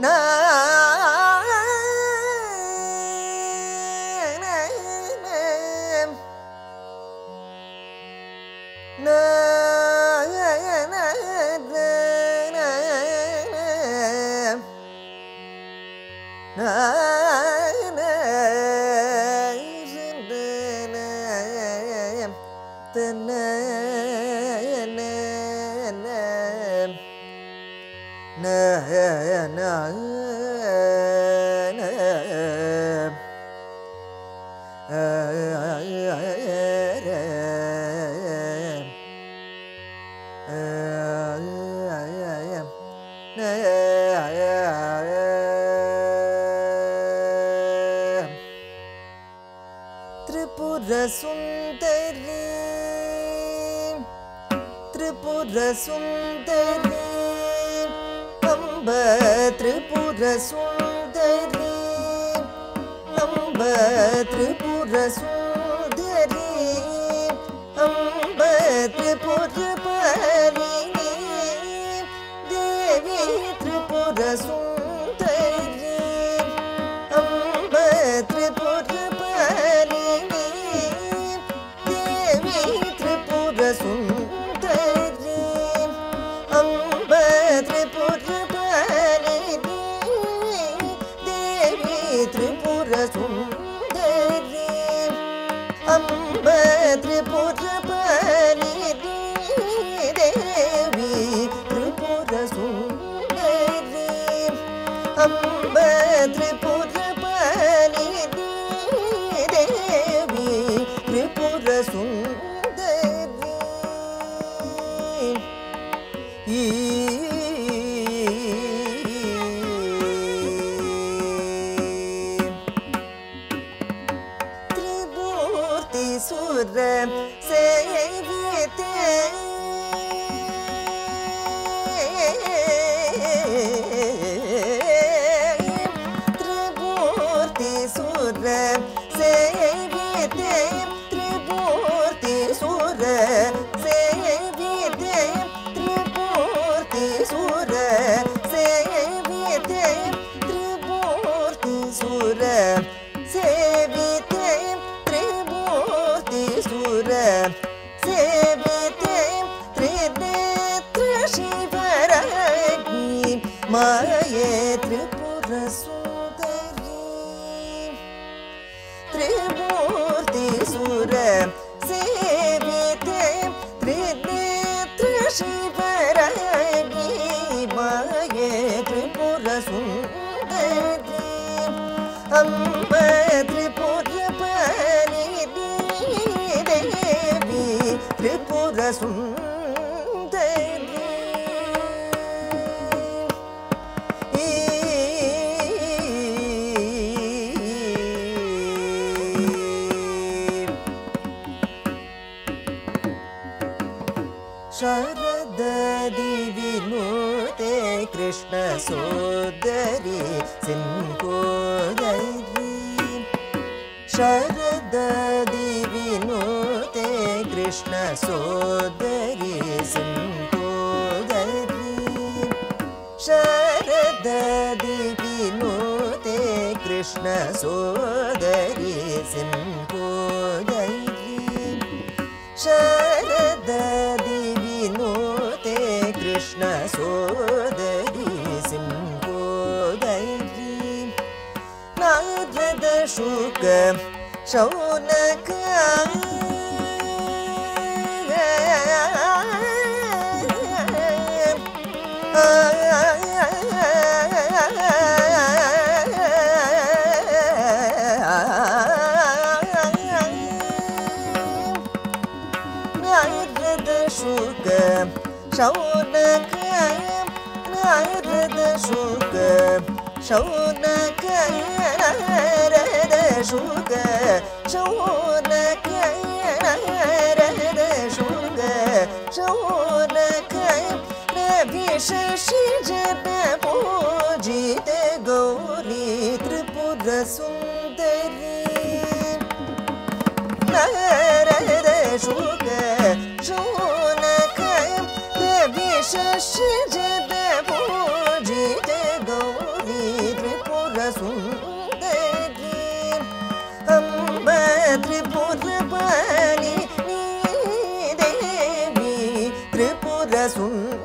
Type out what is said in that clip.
No. Tripurasundari Tripurasundari நம்ப திரிபுர சுந்தரி நம்ப திரிபுர சுந்தரி அம்ப திரிபுர பரிணி தேவி திரிபுர சுந்தரி அம்ப திரிபுர பரிணி தேவி சுந்தரே அம்ப திரிபுர தேவி திரிபுர சுந்தரே அம்ப திரிபுர தேவி திரிபுர சுந்தரே ஈ மைசூர் செய்வித்தே திரிபூர்த்தி சூர त्रिमूर्तिसुर सुर सेवि तृदेशरायि भगे त्रिपुरसू अम्ब त्रिपुर्येवि त्रिपुरसु शरद देविते कृष्ण सुदरि सिन् को गैरि शरद देवि कृष्ण सुदरि शरद देवि नूते कृष्ण சோதரி சிங்கோதரி நாரத சுக சௌனக Show the gayrı şuke Şavuna gayrı şuke Şavuna gayrı şuke Şavuna gayrı bir şaşırca ी त्रिपुरा परि देवी त्रिपुरसुन्दरी।